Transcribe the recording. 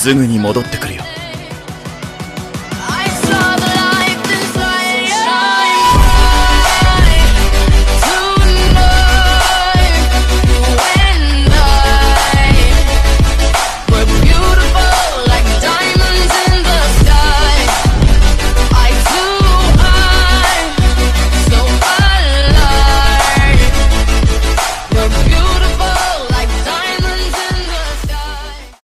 すぐに戻ってくるよ。